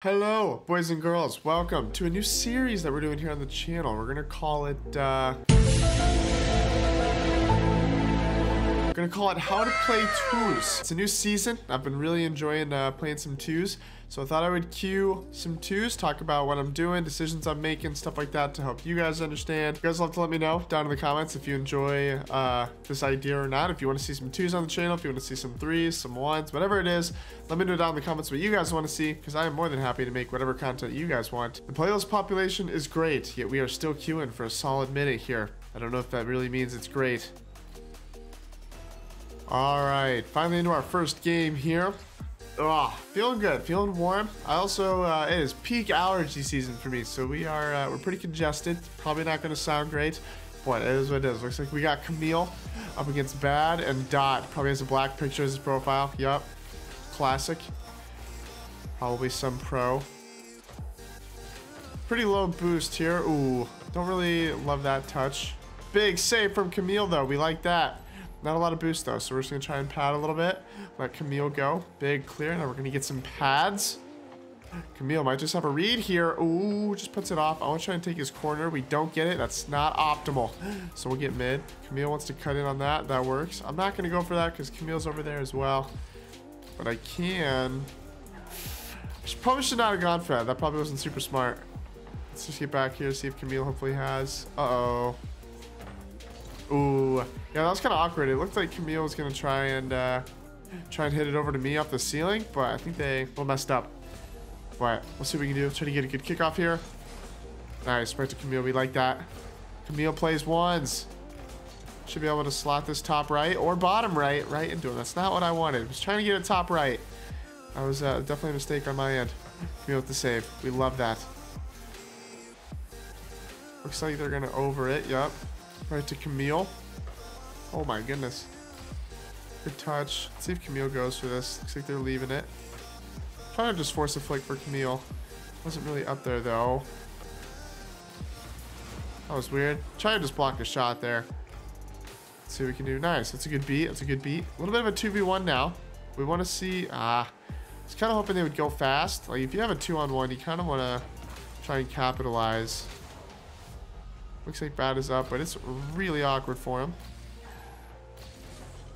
Hello, boys and girls. Welcome to a new series that we're doing here on the channel. We're gonna call it, uh... We're gonna call it How to Play Twos. It's a new season. I've been really enjoying uh, playing some twos. So I thought I would queue some twos, talk about what I'm doing, decisions I'm making, stuff like that to help you guys understand. You guys have to let me know down in the comments if you enjoy uh, this idea or not. If you want to see some twos on the channel, if you want to see some threes, some ones, whatever it is, let me know down in the comments what you guys want to see because I am more than happy to make whatever content you guys want. The playlist population is great, yet we are still queuing for a solid minute here. I don't know if that really means it's great. All right, finally into our first game here. Oh, feeling good, feeling warm. I also, uh, it is peak allergy season for me, so we are, uh, we're pretty congested. Probably not going to sound great, but it is what it is. Looks like we got Camille up against Bad, and Dot probably has a black picture as his profile. Yup, classic. Probably some pro. Pretty low boost here. Ooh, don't really love that touch. Big save from Camille, though. We like that. Not a lot of boost though, so we're just gonna try and pad a little bit. Let Camille go. Big clear. Now we're gonna get some pads. Camille might just have a read here. Ooh, just puts it off. I want to try and take his corner. We don't get it. That's not optimal. So we'll get mid. Camille wants to cut in on that. That works. I'm not going to go for that because Camille's over there as well. But I can. I probably should not have gone for that. That probably wasn't super smart. Let's just get back here, see if Camille hopefully has. Uh-oh. Ooh. Yeah, that was kind of awkward. It looked like Camille was going to try and uh, try and hit it over to me off the ceiling, but I think they well messed up. But let's see what we can do. Try to get a good kickoff here. Nice. Right to Camille. We like that. Camille plays ones. Should be able to slot this top right or bottom right right into him. That's not what I wanted. I was trying to get it top right. That was uh, definitely a mistake on my end. Camille with the save. We love that. Looks like they're going to over it. Yep. Right to Camille. Oh my goodness. Good touch. Let's see if Camille goes for this. Looks like they're leaving it. I'm Trying to just force a flick for Camille. Wasn't really up there though. That was weird. Try to just block a shot there. Let's see what we can do. Nice. That's a good beat. That's a good beat. A little bit of a 2v1 now. We want to see... Ah. I was kind of hoping they would go fast. Like, if you have a 2-on-1, you kind of want to try and capitalize. Looks like Bad is up, but it's really awkward for him.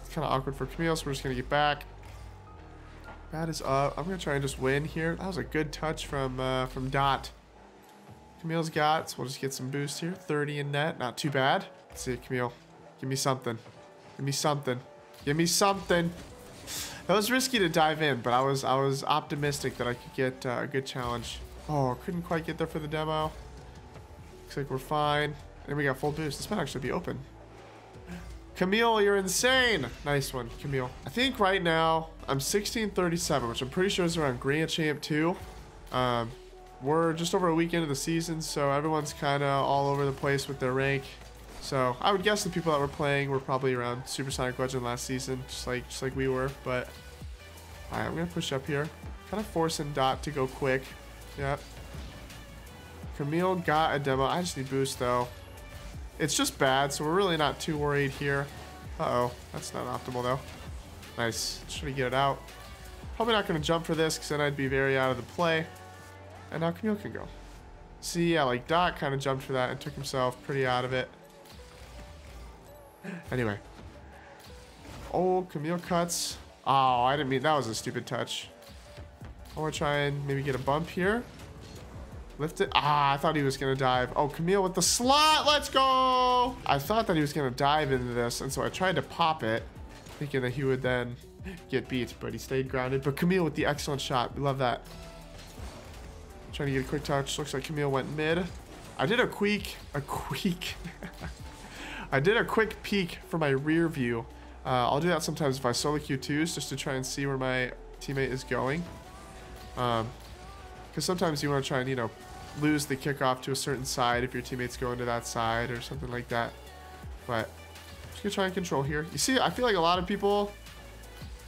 It's kind of awkward for Camille, so we're just going to get back. Bad is up. I'm going to try and just win here. That was a good touch from uh, from Dot. Camille's got, so we'll just get some boost here. 30 in net, not too bad. Let's see, Camille. Give me something. Give me something. Give me something. That was risky to dive in, but I was I was optimistic that I could get uh, a good challenge. Oh, couldn't quite get there for the demo. Looks like we're fine. And we got full boost. This might actually be open. Camille, you're insane. Nice one, Camille. I think right now I'm 1637, which I'm pretty sure is around Grand Champ 2. Um, we're just over a week into the season, so everyone's kind of all over the place with their rank. So I would guess the people that were playing were probably around Supersonic Legend last season, just like just like we were. But all right, I'm gonna push up here, kind of forcing Dot to go quick. Yep. Camille got a demo. I just need boost, though. It's just bad, so we're really not too worried here. Uh-oh. That's not optimal, though. Nice. Should we get it out? Probably not going to jump for this, because then I'd be very out of the play. And now Camille can go. See, yeah, like Dot kind of jumped for that and took himself pretty out of it. Anyway. Oh, Camille cuts. Oh, I didn't mean... That was a stupid touch. I want to try and maybe get a bump here. Lift it. Ah, I thought he was going to dive. Oh, Camille with the slot. Let's go. I thought that he was going to dive into this, and so I tried to pop it, thinking that he would then get beat, but he stayed grounded. But Camille with the excellent shot. We love that. Trying to get a quick touch. Looks like Camille went mid. I did a quick, a quick. I did a quick peek for my rear view. Uh, I'll do that sometimes if I solo Q2s just to try and see where my teammate is going. Um, because sometimes you want to try and, you know, lose the kickoff to a certain side if your teammates go into that side or something like that. But just gonna try and control here. You see, I feel like a lot of people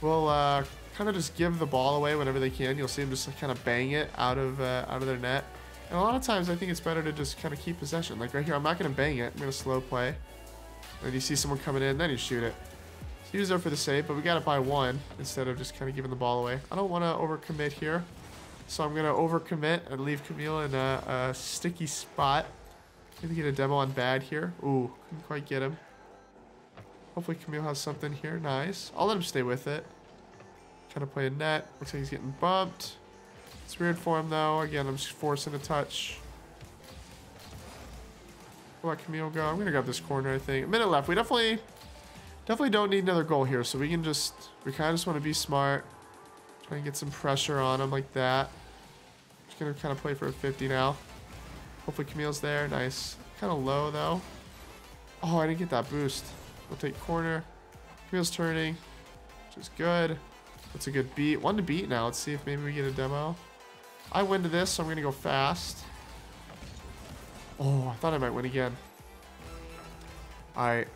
will uh, kind of just give the ball away whenever they can. You'll see them just kind of bang it out of uh, out of their net. And a lot of times I think it's better to just kind of keep possession. Like right here, I'm not going to bang it. I'm to slow play. And you see someone coming in, then you shoot it. So he was there for the save, but we got it by one instead of just kind of giving the ball away. I don't want to overcommit here. So I'm going to overcommit and leave Camille in a, a sticky spot. Gonna get a demo on bad here. Ooh, couldn't quite get him. Hopefully Camille has something here. Nice. I'll let him stay with it. Trying to play a net. Looks like he's getting bumped. It's weird for him though. Again, I'm just forcing a touch. Let Camille go. I'm gonna grab this corner, I think. A minute left. We definitely definitely don't need another goal here, so we can just we kinda just wanna be smart. Try and get some pressure on him like that. Just gonna kinda play for a 50 now. Hopefully Camille's there. Nice. Kinda low though. Oh, I didn't get that boost. We'll take corner. Camille's turning, which is good. That's a good beat. One to beat now. Let's see if maybe we get a demo. I win to this, so I'm to go fast. Oh, I thought I might win again. Alright.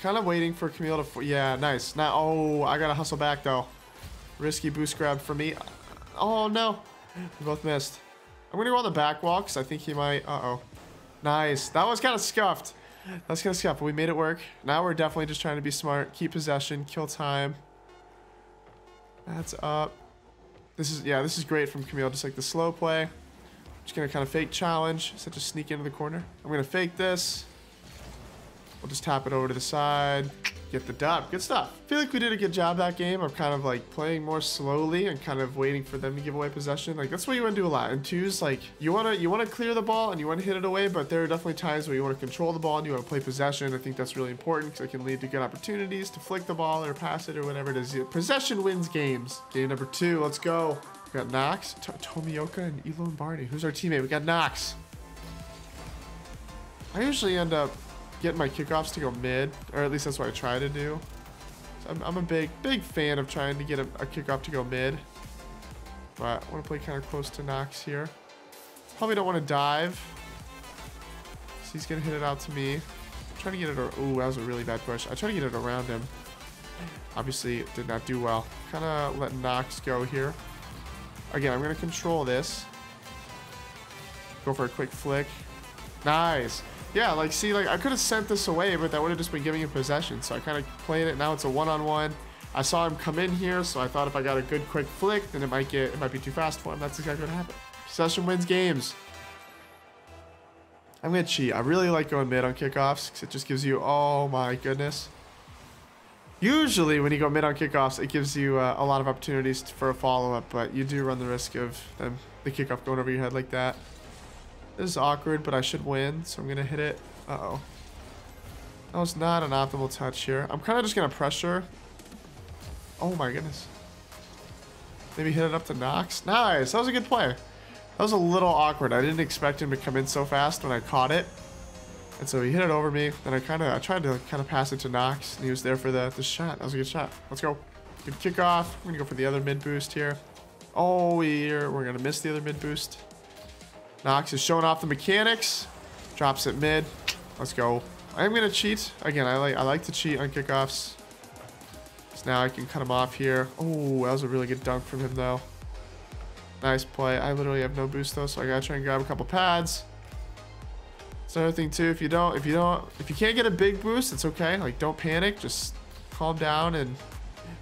Kind of waiting for Camille to... Yeah, nice. Now, oh, I got to hustle back, though. Risky boost grab for me. Oh, no. We both missed. I'm going to go on the back wall, because I think he might... Uh-oh. Nice. That was kind of scuffed. That's kind of scuffed, but we made it work. Now we're definitely just trying to be smart. Keep possession. Kill time. That's up. This is, yeah, this is great from Camille. Just like the slow play. Just gonna kind of fake challenge. Such a sneak into the corner. I'm gonna fake this. We'll just tap it over to the side get the dub. Good stuff. I feel like we did a good job that game of kind of like playing more slowly and kind of waiting for them to give away possession. Like that's what you want to do a lot. In twos, like you want to you want to clear the ball and you want to hit it away, but there are definitely times where you want to control the ball and you want to play possession. I think that's really important because it can lead to good opportunities to flick the ball or pass it or whatever it is. Possession wins games. Game number two. Let's go. We got Knox, T Tomioka, and Elon Barney. Who's our teammate? We got Knox. I usually end up get my kickoffs to go mid, or at least that's what I try to do. So I'm, I'm, a big, big fan of trying to get a, a kickoff to go mid. But I want to play kind of close to Knox here. Probably don't want to dive. So he's going to hit it out to me. I'm trying to get it... Or ooh, that was a really bad push. I tried to get it around him. Obviously, did not do well. Kind of let Knox go here. Again, I'm going to control this. Go for a quick flick. Nice. Yeah, like, see, like, I could have sent this away, but that would have just been giving him possession. So I kind of played it. Now it's a one-on-one. -on -one. I saw him come in here, so I thought if I got a good quick flick, then it might get, it might be too fast for him. That's exactly what happened. Possession wins games. I'm going to cheat. I really like going mid on kickoffs because it just gives you, oh my goodness. Usually when you go mid on kickoffs, it gives you uh, a lot of opportunities for a follow-up, but you do run the risk of them, the kickoff going over your head like that. This is awkward, but I should win, so I'm going to hit it. Uh-oh. That was not an optimal touch here. I'm kind of just going to pressure. Oh my goodness. Maybe hit it up to Knox. Nice. That was a good play. That was a little awkward. I didn't expect him to come in so fast when I caught it. And so he hit it over me. Then I kind of I tried to kind of pass it to Knox, and he was there for the, the shot. That was a good shot. Let's go. Good kickoff. I'm going to go for the other mid boost here. Oh, we're, we're going to miss the other mid boost. Knox is showing off the mechanics. Drops it mid. Let's go. I am gonna cheat. Again, I like I like to cheat on kickoffs. So now I can cut him off here. Oh, that was a really good dunk from him though. Nice play. I literally have no boost though, so I gotta try and grab a couple pads. It's another thing too, if you don't, if you don't, if you can't get a big boost, it's okay. Like don't panic, just calm down and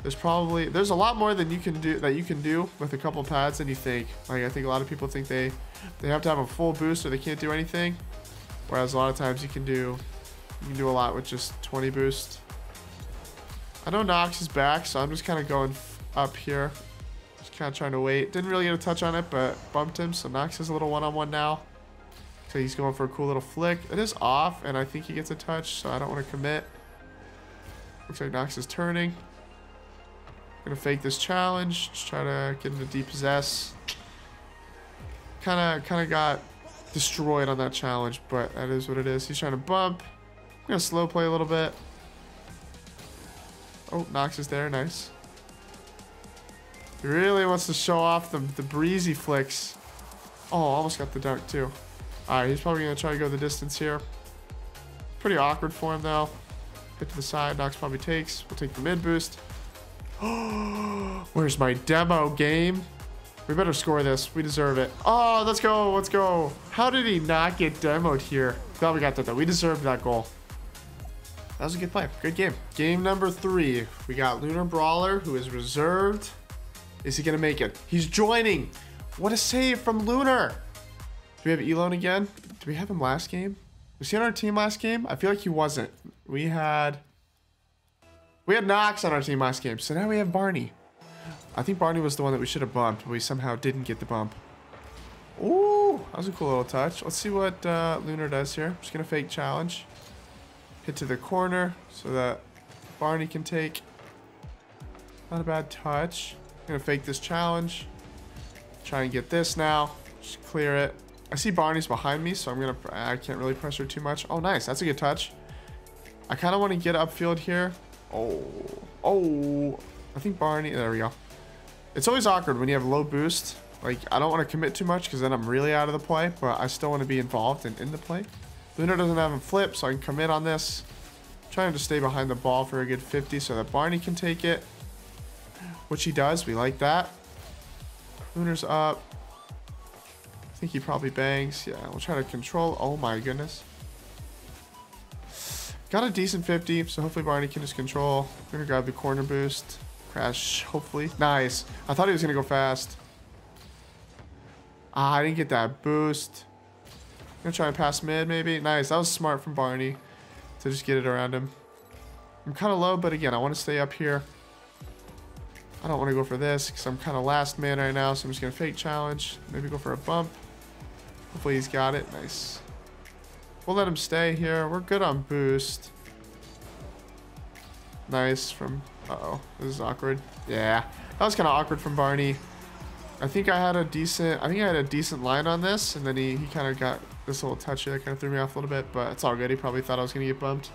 there's probably there's a lot more than you can do that you can do with a couple pads than you think. Like I think a lot of people think they they have to have a full boost or they can't do anything. Whereas a lot of times you can do you can do a lot with just 20 boost. I know Knox is back, so I'm just kind of going up here. Just kind of trying to wait. Didn't really get a touch on it, but bumped him. So Knox has a little one-on-one -on -one now. So he's going for a cool little flick. It is off, and I think he gets a touch, so I don't want to commit. Looks like Knox is turning. Gonna fake this challenge. Just try to get him to depossess. Kind of, kind of got destroyed on that challenge, but that is what it is. He's trying to bump. I'm gonna slow play a little bit. Oh, Knox is there. Nice. He really wants to show off the, the Breezi flicks. Oh, almost got the dunk too. Alright, he's probably to try to go the distance here. Pretty awkward for him though. Hit to the side. Knox probably takes. We'll take the mid boost. Where's my demo game? We better score this. We deserve it. Oh, let's go. Let's go. How did he not get demoed here? Glad we got that though. We deserved that goal. That was a good play. Good game. Game number three. We got Lunar Brawler, who is reserved. Is he going to make it? He's joining. What a save from Lunar. Do we have Elon again? Did we have him last game? Was he on our team last game? I feel like he wasn't. We had... We had Knox on our team last game, so now we have Barney. I think Barney was the one that we should have bumped, but we somehow didn't get the bump. Ooh, that was a cool little touch. Let's see what uh, Lunar does here. just going to fake challenge. Hit to the corner so that Barney can take. Not a bad touch. Going to fake this challenge. Try and get this now. Just clear it. I see Barney's behind me, so I'm going to... I can't really pressure too much. Oh, nice. That's a good touch. I kind of want to get upfield here. Oh. Oh. I think Barney... There we go. It's always awkward when you have low boost. Like, I don't want to commit too much because then I'm really out of the play, but I still want to be involved and in, the play. Lunar doesn't have a flip, so I can commit on this. I'm trying to stay behind the ball for a good 50 so that Barney can take it. Which he does. We like that. Lunar's up. I think he probably bangs. Yeah, we'll try to control. Oh my goodness. Got a decent 50, so hopefully Barney can just control. We're gonna grab the corner boost. Crash, hopefully. Nice. I thought he was gonna go fast. Ah, I didn't get that boost. I'm gonna try and pass mid, maybe. Nice. That was smart from Barney to just get it around him. I'm kind of low, but again, I want to stay up here. I don't want to go for this because I'm kind of last man right now, so I'm just going to fake challenge. Maybe go for a bump. Hopefully he's got it. Nice. We'll let him stay here. We're good on boost. Nice from... Uh-oh. This is awkward. Yeah. That was kind of awkward from Barney. I think I had a decent... I think I had a decent line on this, and then he, he kind of got this little touch here that kind of threw me off a little bit, but it's all good. He probably thought I was going to get bumped.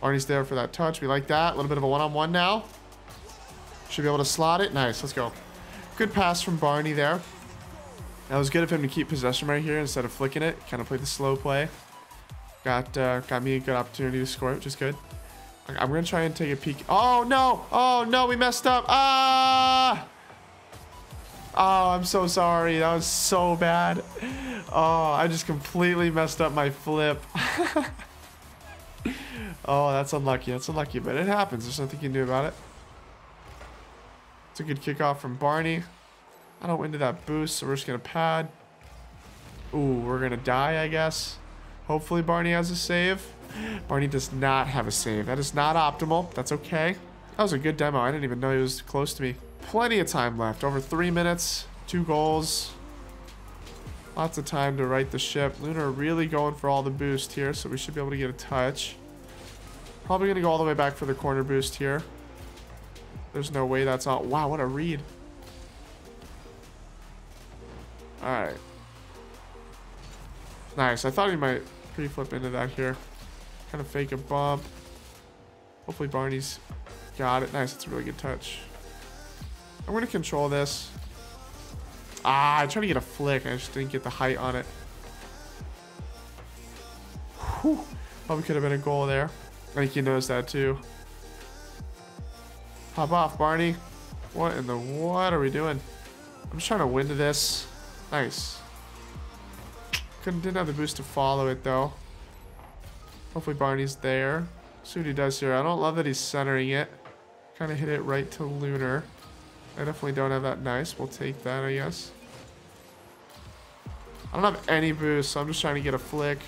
Barney's there for that touch. We like that. A little bit of a one-on-one -on -one now. Should be able to slot it. Nice. Let's go. Good pass from Barney there. That was good of him to keep possession right here instead of flicking it. Kind of played the slow play. Got uh, got me a good opportunity to score, which is good. I'm to try and take a peek. Oh, no. Oh, no. We messed up. Ah. Oh, I'm so sorry. That was so bad. Oh, I just completely messed up my flip. oh, that's unlucky. That's unlucky, but it happens. There's nothing you can do about it. It's a good kickoff from Barney. I don't into that boost, so we're just to pad. Ooh, we're to die, I guess. Hopefully Barney has a save. Barney does not have a save. That is not optimal. That's okay. That was a good demo. I didn't even know he was close to me. Plenty of time left. Over three minutes. Two goals. Lots of time to right the ship. Lunar really going for all the boost here, so we should be able to get a touch. Probably going to go all the way back for the corner boost here. There's no way that's all. Wow, what a read. Alright. Nice. I thought he might pre-flip into that here. Kind of fake a bump. Hopefully Barney's got it. Nice. That's a really good touch. I'm going to control this. Ah, I tried to get a flick. I just didn't get the height on it. Whew. Probably could have been a goal there. I think he knows that too. Hop off, Barney. What in the what are we doing? I'm just trying to win to this. Nice. Couldn't didn't have the boost to follow it though. Hopefully Barney's there. See what he does here. I don't love that he's centering it. Kind of hit it right to Lunar. I definitely don't have that nice. We'll take that, I guess. I don't have any boost, so I'm just trying to get a flick.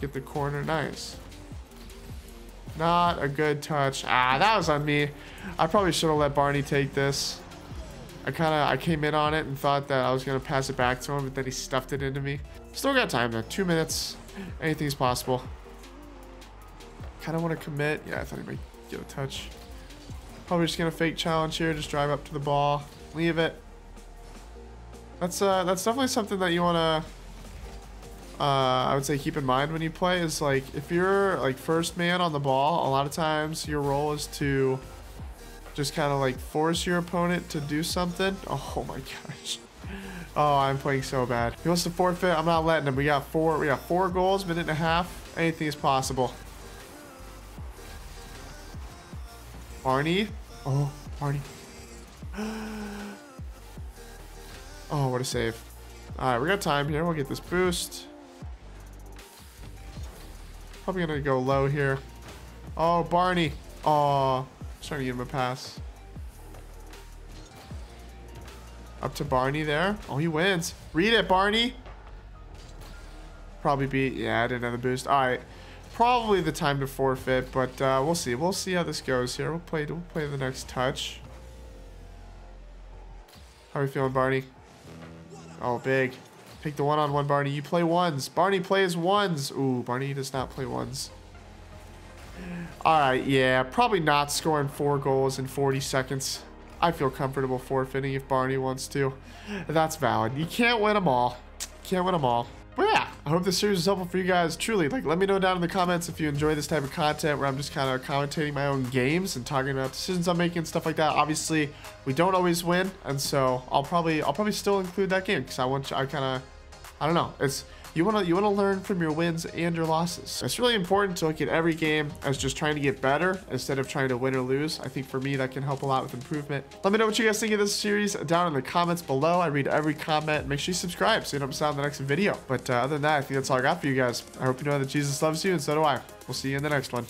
Get the corner. Nice. Not a good touch. Ah, that was on me. I probably should have let Barney take this. I kind of I came in on it and thought that I was going to pass it back to him, but then he stuffed it into me. Still got time though. Two minutes. Anything's possible. Kind of want to commit. Yeah, I thought he might get a touch. Probably just to fake challenge here. Just drive up to the ball. Leave it. That's uh that's definitely something that you want to uh, I would say keep in mind when you play is like if you're like first man on the ball, a lot of times your role is to just kind of like force your opponent to do something. Oh my gosh. Oh, I'm playing so bad. He wants to forfeit. I'm not letting him. We got four. We got four goals, minute and a half. Anything is possible. Barney. Oh, Barney. Oh, what a save. All right, we got time here. We'll get this boost. Probably gonna go low here. Oh, Barney. Oh, trying to give him a pass. Up to Barney there. Oh, he wins. Read it, Barney. Probably beat. Yeah, I didn't have the boost. All right. Probably the time to forfeit, but uh, we'll see. We'll see how this goes here. We'll play. We'll play the next touch. How are you feeling, Barney? Oh, big. Pick the one-on-one, -on -one, Barney. You play ones. Barney plays ones. Ooh, Barney does not play ones. All right, yeah, probably not scoring four goals in 40 seconds. I feel comfortable forfeiting if Barney wants to. That's valid. You can't win them all. Can't win them all. Hope this series was helpful for you guys. Truly, like, let me know down in the comments if you enjoy this type of content where I'm just kind of commentating my own games and talking about decisions I'm making and stuff like that. Obviously, we don't always win, and so I'll probably I'll probably still include that game because I want I kind of I don't know. It's you want to you want to learn from your wins and your losses. It's really important to look at every game as just trying to get better instead of trying to win or lose. I think for me that can help a lot with improvement. Let me know what you guys think of this series down in the comments below. I read every comment. Make sure you subscribe so you don't miss out on the next video. But uh, other than that, I think that's all I got for you guys. I hope you know that Jesus loves you and so do I. We'll see you in the next one.